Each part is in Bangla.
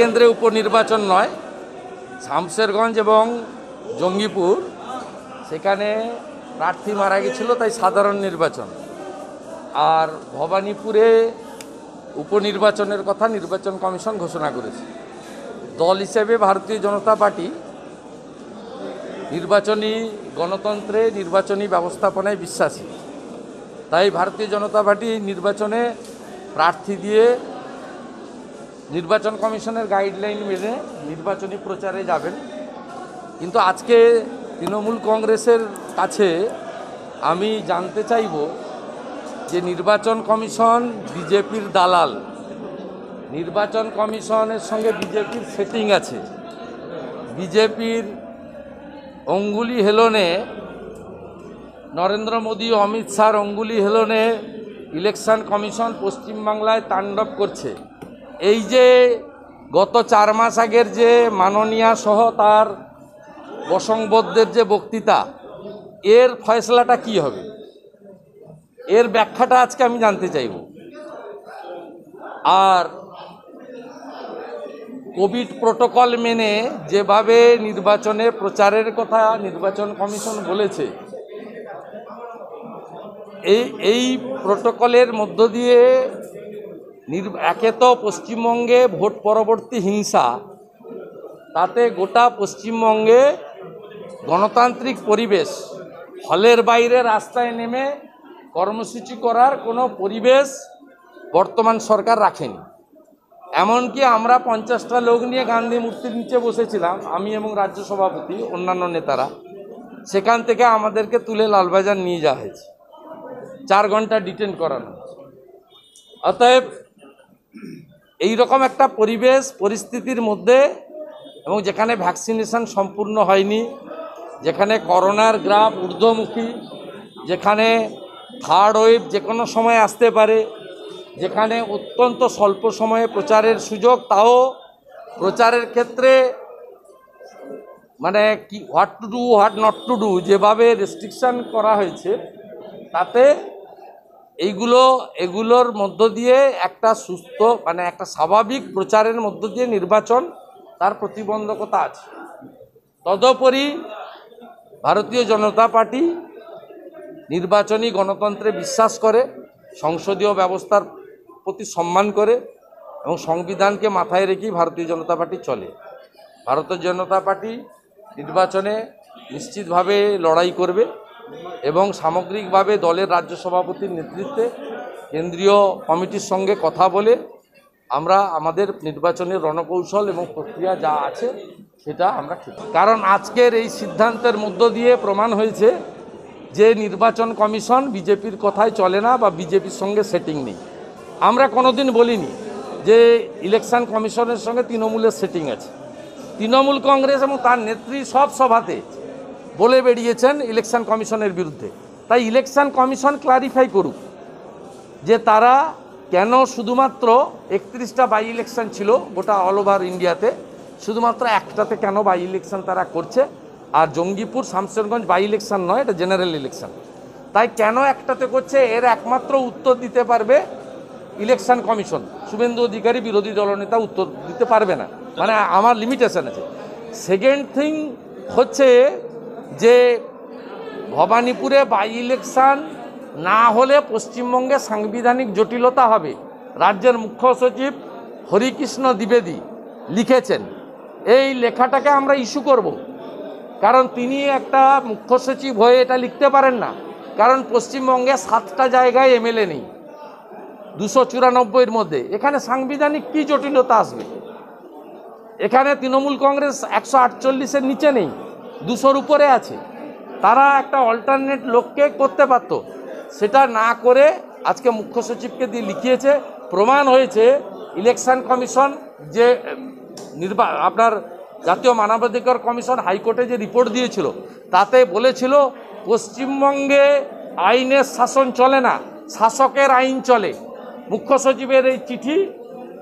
কেন্দ্রে উপনির্বাচন নয়, শামশেরগঞ্জ এবং জঙ্গিপুর। সেখানে প্রার্থী মারা গেছিল, তাই সাধারণ নির্বাচন। আর ভবানীপুরে উপনির্বাচনের কথা নির্বাচন কমিশন ঘোষণা করেছে। দল হিসেবে ভারতীয় জনতা পার্টি নির্বাচনী গণতন্ত্রে নির্বাচনী ব্যবস্থাপনায় বিশ্বাসী। তাই ভারতীয় জনতা পার্টি নির্বাচনে প্রার্থী দিয়ে নির্বাচন কমিশনের গাইডলাইন মেনে নির্বাচনী প্রচারে যাবেন। কিন্তু আজকে তৃণমূল কংগ্রেসের কাছে আমি জানতে চাইব যে নির্বাচন কমিশন বিজেপির দালাল, নির্বাচন কমিশনের সঙ্গে বিজেপির সেটিং আছে। বিজেপির অঙ্গুলি হেলনে নরেন্দ্র মোদী অমিত শাহর অঙ্গুলি হেলনে ইলেকশন কমিশন পশ্চিমবাংলায় তাণ্ডব করছে। এই যে গত চার মাস আগের যে মাননীয়া সহ তার বসংবদ্ধের যে বক্তৃতা, এর ফয়সলাটা কি হবে? এর ব্যাখ্যাটা আজকে আমি জানতে চাইব। আর কোভিড প্রোটোকল মেনে যেভাবে নির্বাচনে প্রচারের কথা নির্বাচন কমিশন বলেছে, এই এই প্রোটোকলের মধ্য দিয়ে একে তো পশ্চিমবঙ্গে ভোট পরবর্তী হিংসা, তাতে গোটা পশ্চিমবঙ্গে গণতান্ত্রিক পরিবেশ, হলের বাইরে রাস্তায় নেমে কর্মসূচি করার কোনো পরিবেশ বর্তমান সরকার রাখেনি। এমনকি আমরা পঞ্চাশটা লোক নিয়ে গান্ধী মূর্তির নিচে বসেছিলাম, আমি এবং রাজ্য সভাপতি, অন্যান্য নেতারা। সেখান থেকে আমাদেরকে তুলে লালবাজার নিয়ে যাওয়া হয়েছে। চার ঘণ্টা ডিটেন করানো। অতএব এই রকম একটা পরিবেশ, পরিস্থিতির মধ্যে এবং যেখানে ভ্যাকসিনেশন সম্পূর্ণ হয়নি, যেখানে করোনার গ্রাফ ঊর্ধ্বমুখী, যেখানে থার্ড ওয়েভ যে কোনো সময় আসতে পারে, যেখানে অত্যন্ত স্বল্প সময়ে প্রচারের সুযোগ, তাও প্রচারের ক্ষেত্রে মানে কি what to do what not to do যেভাবে রেস্ট্রিকশান করা হয়েছে, তাতে এইগুলো, এগুলোর মধ্য দিয়ে একটা সুস্থ মানে একটা স্বাভাবিক প্রচারের মধ্য দিয়ে নির্বাচন তার প্রতিবন্ধকতা আছে। তদুপরি ভারতীয় জনতা পার্টি নির্বাচনী গণতন্ত্রে বিশ্বাস করে, সংসদীয় ব্যবস্থার প্রতি সম্মান করে এবং সংবিধানকে মাথায় রেখেই ভারতীয় জনতা পার্টি চলে। ভারতীয় জনতা পার্টি নির্বাচনে নিশ্চিতভাবে লড়াই করবে। এবং সামগ্রিকভাবে দলের রাজ্য সভাপতির নেতৃত্বে কেন্দ্রীয় কমিটির সঙ্গে কথা বলে আমরা আমাদের নির্বাচনের রণকৌশল এবং প্রক্রিয়া যা আছে সেটা আমরা ঠিক কারণ আজকের এই সিদ্ধান্তের মধ্য দিয়ে প্রমাণ হয়েছে যে নির্বাচন কমিশন বিজেপির কথায় চলে না বা বিজেপির সঙ্গে সেটিং নেই। আমরা কোনোদিন বলিনি যে ইলেকশন কমিশনের সঙ্গে তৃণমূলের সেটিং আছে। তৃণমূল কংগ্রেস এবং তার নেত্রী সব সভাতে বলে বেরিয়েছেন ইলেকশন কমিশনের বিরুদ্ধে। তাই ইলেকশন কমিশন ক্লারিফাই করুক যে তারা কেন শুধুমাত্র একত্রিশটা বাই ইলেকশন ছিল গোটা অল ওভার ইন্ডিয়াতে শুধুমাত্র একটাতে কেন বাই ইলেকশন তারা করছে? আর জঙ্গিপুর শামশেরগঞ্জ বাই ইলেকশন নয়, এটা জেনারেল ইলেকশন তাই কেন একটাতে করছে? এর একমাত্র উত্তর দিতে পারবে ইলেকশন কমিশন। শুভেন্দু অধিকারী, বিরোধী দলনেতা উত্তর দিতে পারবে না। মানে আমার লিমিটেশন আছে। সেকেন্ড থিং হচ্ছে যে ভবানীপুরে বাই ইলেকশন না হলে পশ্চিমবঙ্গে সাংবিধানিক জটিলতা হবে। রাজ্যের মুখ্য সচিব হরিকৃষ্ণ দ্বিবেদী লিখেছেন, এই লেখাটাকে আমরা ইস্যু করব। কারণ তিনি একটা মুখ্য সচিব হয়ে এটা লিখতে পারেন না। কারণ পশ্চিমবঙ্গে সাতটা জায়গায় এমএলএ নেই। দুশো চুরানব্বইয়ের মধ্যে। এখানে সাংবিধানিক কী জটিলতা আসবে? এখানে তৃণমূল কংগ্রেস একশো আটচল্লিশের নিচে নেই। দুশোর উপরে আছে। তারা একটা অল্টারনেট লোককে করতে পারতো। সেটা না করে আজকে মুখ্য সচিবকে দিয়ে লিখিয়েছে। প্রমাণ হয়েছে ইলেকশন কমিশন যে, নির্বা, আপনার জাতীয় মানবাধিকার কমিশন হাইকোর্টে যে রিপোর্ট দিয়েছিল, তাতে বলেছিল পশ্চিমবঙ্গে আইনের শাসন চলে না, শাসকের আইন চলে। মুখ্য সচিবের এই চিঠি,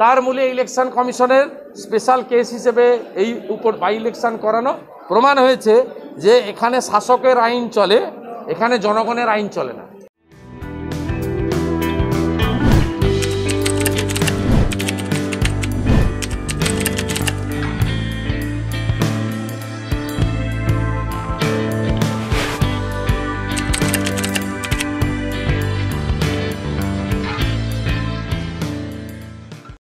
তার মূলে ইলেকশন কমিশনের স্পেশাল কেস হিসেবে এই উপর বাই ইলেকশন করানো। প্রমাণ হয়েছে যে এখানে শাসকের আইন চলে এখানে জনগণের আইন চলে না।